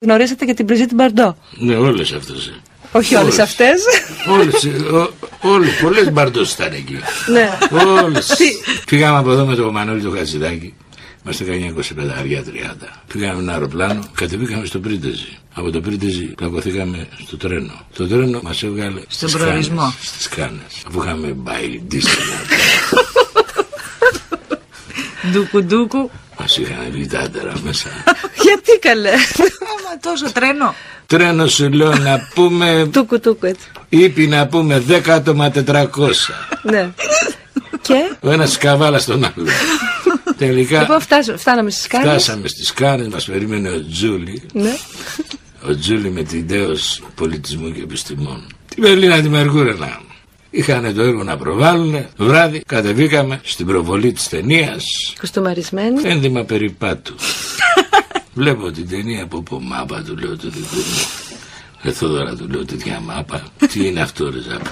Γνωρίσατε και την Μπριζίτ Μπαρντό; Ναι, όλες αυτές. ε. Όχι όλες Όλες. αυτές. Όλες, ε, ο- όλες, πολλές μπαρντός ήταν εκεί. ναι. Όλες. Πήγαμε από εδώ με το Μανώλη το Χατζηδάκη. Είμαστε 1925 αριά 30. Πήγαμε με ένα αεροπλάνο, κατεβήκαμε στο Πρίντεζι. Από το Πρίντεζι πλακωθήκαμε στο τρένο. Το τρένο μας έβγαλε Στον στις προορισμό. Κάνες, Στις Κάνες. Αφού είχαμε πάει Disneyland. Ντούκου ντούκου. Μας είχαν λιτάτερα μέσα. Γιατί καλέ. Άμα τόσο τρένο. Τρένο σου λέω να πούμε, τούκου τούκου έτσι. είπε να πούμε 10 άτομα 400. Ναι. και; Ο ένας καβάλα στον άλλο. Τελικά Λοιπόν, φτάσ- φτάναμε στις κάρτε. φτάσαμε στις Κάνες, μας περίμενε ο Τζούλη. Ναι. Ο Τζούλη με την δέος πολιτισμού και επιστημών. Την Berlina τη Μεργούρενα. Είχαν το έργο να προβάλλουν. Βράδυ κατεβήκαμε στην προβολή της ταινίας. Κοστομαρισμένη. Ένδυμα περιπάτου. Βλέπω την ταινία από πω μάπα του λέω το δικό μου. Ε, Θόδωρα του λέω τέτοια μάπα. Τι είναι αυτό ρε Ζάπα.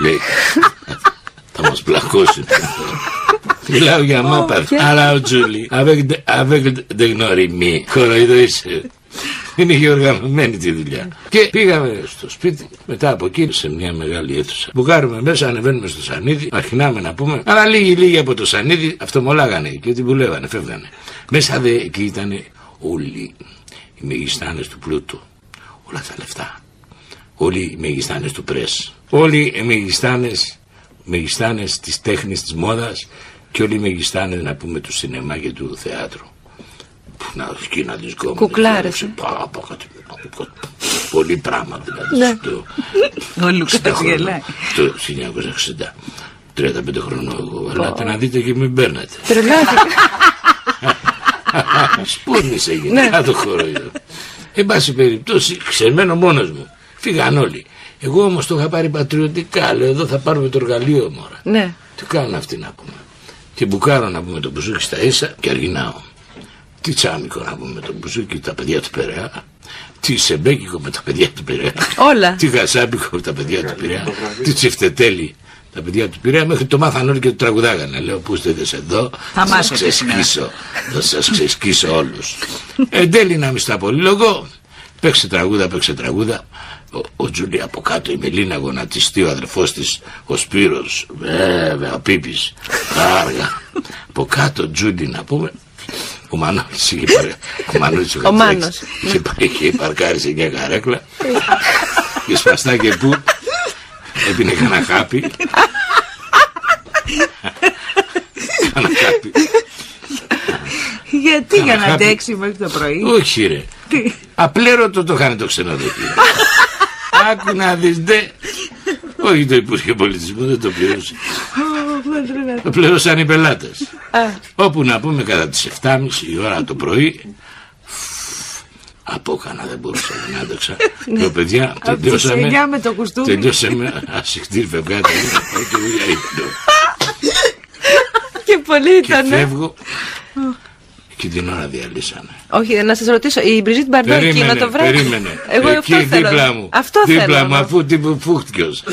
Λέει θα μας πλακώσει. Μιλάω για μάπα. Αλλά ο Τζούλη avec de- avec de γνωριμοί. Κοροϊδό είσαι. Είναι και οργανωμένη τη δουλειά. Και πήγαμε στο σπίτι, μετά από εκεί, σε μια μεγάλη αίθουσα. Μπουκάρουμε μέσα, ανεβαίνουμε στο σανίδι, αρχινάμε να πούμε. Αλλά λίγοι λίγοι από το σανίδι αυτομολάγανε και την πουλεύανε, φεύγανε. Μέσα δε εκεί ήταν όλοι οι μεγιστάνες του πλούτου. Όλα τα λεφτά. Όλοι οι μεγιστάνες του πρέσ. Όλοι οι μεγιστάνες, μεγιστάνες της τέχνης, της μόδας και όλοι οι μεγιστάνες να πούμε του σινεμά και του θεάτρου. Που να εκεί να τις κόβουν. Κουκλάρες, ε. Πα, πα, κάτι, Πολύ πράγμα δηλαδή. Ναι. Στο, Ο Λουκάς στο χρόνο, γελάει. Το 1960. 35 χρονών εγώ. Ελάτε να δείτε και μην παίρνετε. Τρελάθηκα. Σπούρνησε Ναι. γενικά το χορόιδο. Εν πάση περιπτώσει, ξεμένο μόνος μου. Φύγαν όλοι. Εγώ όμως το είχα πάρει πατριωτικά. Λέω εδώ θα πάρουμε το εργαλείο μόρα. ναι. Τι κάνουν αυτοί να πούμε. Και μπουκάρω να πούμε το μπουζούκι στα ίσα και αργινάω. Τι τσάμικο να πούμε το μπουζούκι τα παιδιά του Περαία. Τι σεμπέκικο με τα παιδιά του Πειραιά. Όλα. Τι γασάμπικο με τα παιδιά του Πειραιά. Τι τσιφτετέλη τα παιδιά του Πειραιά. Μέχρι το μάθαν όλοι και το τραγουδάγανε. Λέω πού είστε εδώ. Θα σας μάθετε ξεσκίσω. Θα σας ξεσκίσω όλους. Εν τέλει να μην στα πολυλογώ. Παίξε τραγούδα, παίξε τραγούδα. Ο, ο Τζούλη από κάτω, η Μελίνα γονατιστή, ο αδερφός της, ο Σπύρος, βέβαια, ο Πίπης, άργα. από κάτω ο Τζούλη να πούμε, ο Μανώλης είχε πάρει, ο Μανώλης ο Ο Χατζάκης, Μάνος. είχε, πάρει- είχε παρκάρει σε μια καρέκλα και σπαστά και που έπινε κανένα χάπι. Κανένα χάπι. Γιατί για να χάπι. αντέξει μέχρι το πρωί; Όχι ρε. Τι; Απλέρωτο το είχαν το ξενοδοχείο. Άκου να δεις δε. Όχι το Υπουργείο Πολιτισμού δεν το πλήρωσε. Το πλήρωσαν οι πελάτες. Όπου να πούμε κατά τις 7.30 η ώρα το πρωί. Απόκανα δεν μπορούσα να άντεξα. Λέω παιδιά Από τις τελειώσαμε. 9 με το κουστούμι. Τελειώσαμε. Ασυχτήρ φευγάτε. Πάω και εγώ για ύπνο. Και πολύ Και ήταν. φεύγω. Και την ώρα διαλύσανε. Όχι, να σας ρωτήσω, η Μπριζίτ Μπαρντό εκείνο το βράδυ. περίμενε. Εγώ Εκεί αυτό θέλω. δίπλα μου. Αυτό δίπλα θέλω. μου, να- αφού τύπου φούχτηκος.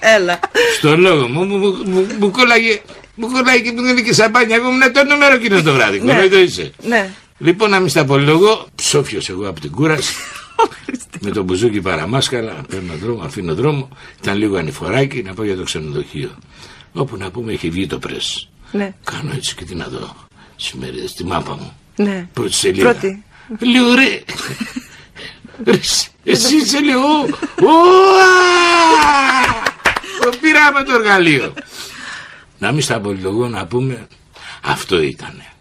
Έλα. Στο λόγο μου, μου, μου, μου, μου κόλλαγε. Μου κόλλαγε και μου δίνει και σαμπάνια. Εγώ ήμουν το νούμερο εκείνο το βράδυ. Ναι. Κοροϊδό είσαι. Ναι. Λοιπόν, να μην στα πολυλογώ, ψόφιος εγώ από την κούραση. με το μπουζούκι παραμάσκαλα, παίρνω δρόμο, αφήνω δρόμο. Ήταν λίγο ανηφοράκι να πάω για το ξενοδοχείο. Όπου να πούμε έχει βγει το πρέσ. Ναι. Κάνω έτσι και τι να δω. Τι ημερίδε, τη μάπα μου. Ναι. Πρώτη σελίδα. Πρώτη. Λέω ρε. Ρε, Εσύ είσαι λίγο. Ουα! Το πήραμε το εργαλείο. Να μην στα πολυλογώ να πούμε αυτό ήτανε.